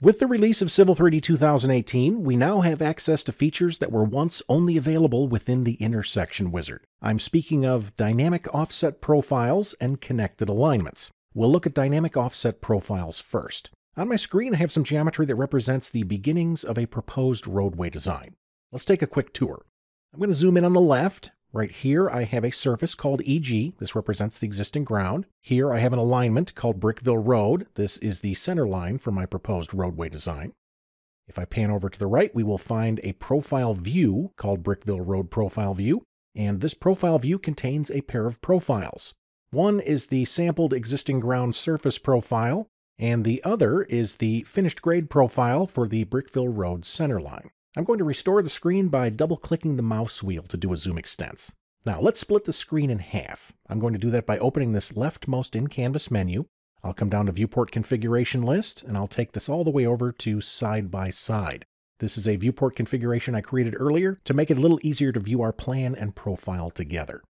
With the release of Civil 3D 2018, we now have access to features that were once only available within the intersection wizard. I'm speaking of dynamic offset profiles and connected alignments. We'll look at dynamic offset profiles first. On my screen, I have some geometry that represents the beginnings of a proposed roadway design. Let's take a quick tour. I'm going to zoom in on the left Right here, I have a surface called EG. This represents the existing ground. Here, I have an alignment called Brickville Road. This is the center line for my proposed roadway design. If I pan over to the right, we will find a profile view called Brickville Road Profile View. And this profile view contains a pair of profiles. One is the sampled existing ground surface profile, and the other is the finished grade profile for the Brickville Road centerline. I'm going to restore the screen by double-clicking the mouse wheel to do a zoom extents. Now let's split the screen in half. I'm going to do that by opening this leftmost in-canvas menu. I'll come down to Viewport Configuration List, and I'll take this all the way over to Side by Side. This is a viewport configuration I created earlier to make it a little easier to view our plan and profile together.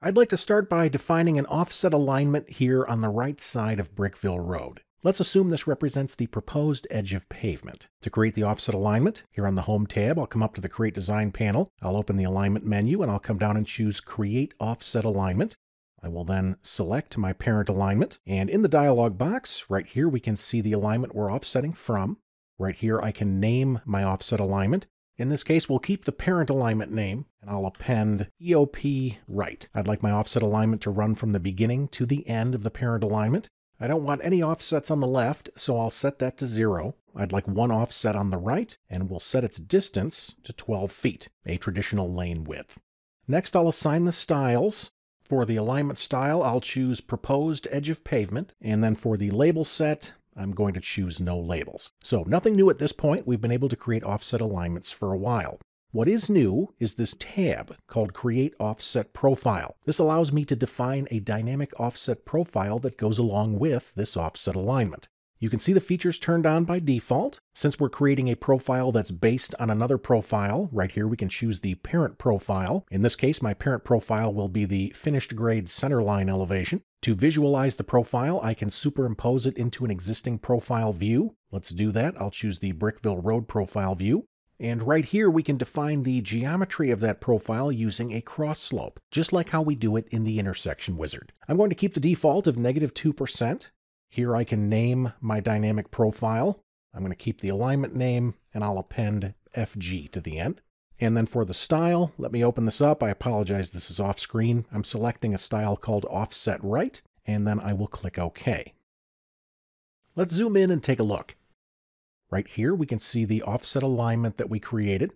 I'd like to start by defining an offset alignment here on the right side of Brickville Road. Let's assume this represents the proposed edge of pavement. To create the offset alignment, here on the Home tab, I'll come up to the Create Design panel. I'll open the Alignment menu and I'll come down and choose Create Offset Alignment. I will then select my parent alignment, and in the dialog box, right here, we can see the alignment we're offsetting from. Right here, I can name my offset alignment. In this case, we'll keep the parent alignment name, and I'll append EOP right. I'd like my offset alignment to run from the beginning to the end of the parent alignment. I don't want any offsets on the left, so I'll set that to zero. I'd like one offset on the right, and we'll set its distance to 12 feet, a traditional lane width. Next, I'll assign the styles. For the alignment style, I'll choose Proposed Edge of Pavement, and then for the label set, I'm going to choose No Labels. So nothing new at this point. We've been able to create offset alignments for a while. What is new is this tab called Create Offset Profile. This allows me to define a dynamic offset profile that goes along with this offset alignment. You can see the features turned on by default. Since we're creating a profile that's based on another profile, right here we can choose the parent profile. In this case, my parent profile will be the finished grade centerline elevation. To visualize the profile, I can superimpose it into an existing profile view. Let's do that. I'll choose the Brickville Road profile view. And right here, we can define the geometry of that profile using a cross slope, just like how we do it in the intersection wizard. I'm going to keep the default of negative 2%. Here I can name my dynamic profile. I'm going to keep the alignment name, and I'll append FG to the end. And then for the style, let me open this up. I apologize, this is off screen. I'm selecting a style called Offset Right, and then I will click OK. Let's zoom in and take a look. Right here, we can see the offset alignment that we created.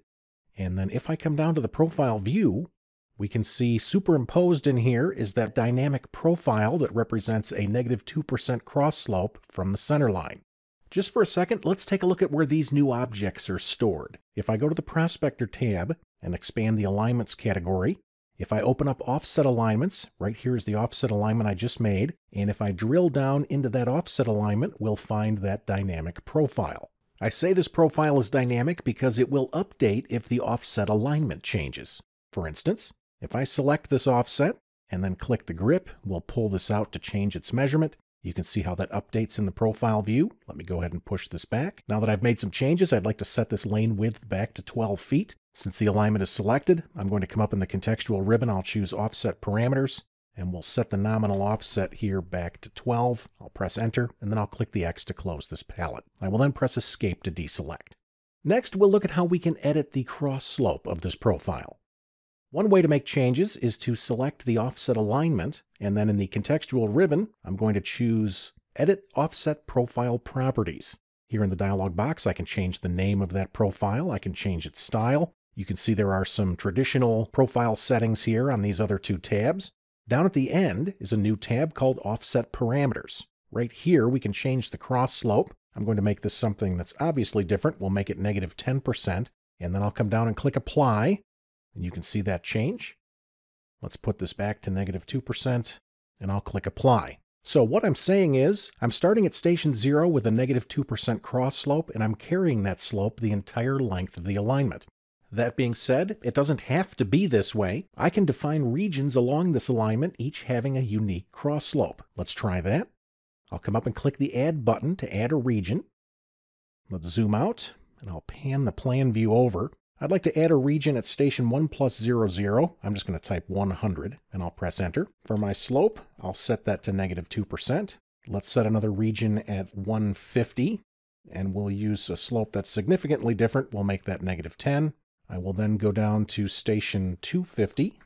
And then if I come down to the profile view, we can see superimposed in here is that dynamic profile that represents a negative 2% cross slope from the center line. Just for a second, let's take a look at where these new objects are stored. If I go to the Prospector tab and expand the Alignments category, if I open up Offset Alignments, right here is the offset alignment I just made, and if I drill down into that offset alignment, we'll find that dynamic profile. I say this profile is dynamic because it will update if the offset alignment changes. For instance, if I select this offset and then click the grip, we'll pull this out to change its measurement. You can see how that updates in the profile view. Let me go ahead and push this back. Now that I've made some changes, I'd like to set this lane width back to 12 feet. Since the alignment is selected, I'm going to come up in the contextual ribbon. I'll choose offset parameters and we'll set the nominal offset here back to 12. I'll press enter and then I'll click the X to close this palette. I will then press escape to deselect. Next, we'll look at how we can edit the cross slope of this profile. One way to make changes is to select the offset alignment, and then in the contextual ribbon, I'm going to choose Edit Offset Profile Properties. Here in the dialog box, I can change the name of that profile, I can change its style. You can see there are some traditional profile settings here on these other two tabs. Down at the end is a new tab called Offset Parameters. Right here, we can change the cross slope. I'm going to make this something that's obviously different. We'll make it negative 10%, and then I'll come down and click Apply, and you can see that change. Let's put this back to negative 2%, and I'll click Apply. So what I'm saying is, I'm starting at station 0 with a negative 2% cross slope, and I'm carrying that slope the entire length of the alignment. That being said, it doesn't have to be this way. I can define regions along this alignment, each having a unique cross slope. Let's try that. I'll come up and click the Add button to add a region. Let's zoom out, and I'll pan the plan view over. I'd like to add a region at station 1 plus 0, 0. I'm just going to type 100, and I'll press enter. For my slope, I'll set that to negative 2%. Let's set another region at 150, and we'll use a slope that's significantly different. We'll make that negative 10. I will then go down to station 250.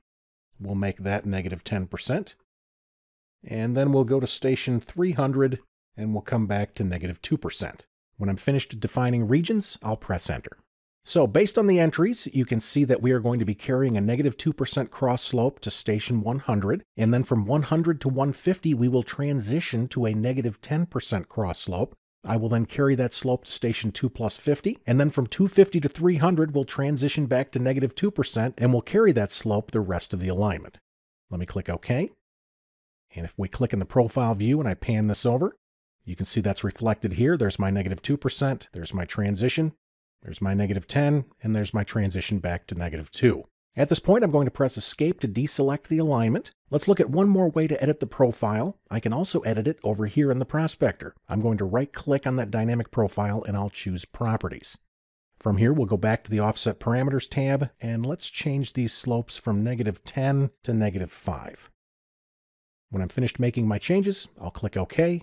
We'll make that negative 10%. And then we'll go to station 300, and we'll come back to negative 2%. When I'm finished defining regions, I'll press enter. So based on the entries, you can see that we are going to be carrying a negative 2% cross slope to station 100, and then from 100 to 150, we will transition to a negative 10% cross slope. I will then carry that slope to station 2 plus 50, and then from 250 to 300, we'll transition back to negative 2%, and we'll carry that slope the rest of the alignment. Let me click OK. And if we click in the profile view and I pan this over, you can see that's reflected here. There's my negative 2%, there's my transition, there's my negative 10, and there's my transition back to negative 2. At this point, I'm going to press Escape to deselect the alignment. Let's look at one more way to edit the profile. I can also edit it over here in the prospector. I'm going to right-click on that dynamic profile and I'll choose Properties. From here, we'll go back to the Offset Parameters tab, and let's change these slopes from negative 10 to negative 5. When I'm finished making my changes, I'll click OK,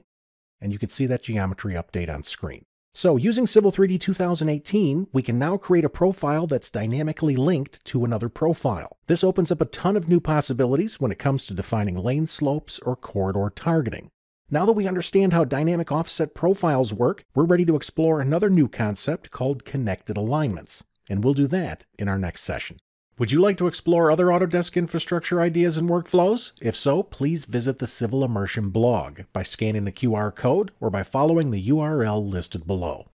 and you can see that geometry update on screen. So using Civil 3D 2018, we can now create a profile that's dynamically linked to another profile. This opens up a ton of new possibilities when it comes to defining lane slopes or corridor targeting. Now that we understand how dynamic offset profiles work, we're ready to explore another new concept called connected alignments. And we'll do that in our next session. Would you like to explore other Autodesk infrastructure ideas and workflows? If so, please visit the Civil Immersion blog by scanning the QR code or by following the URL listed below.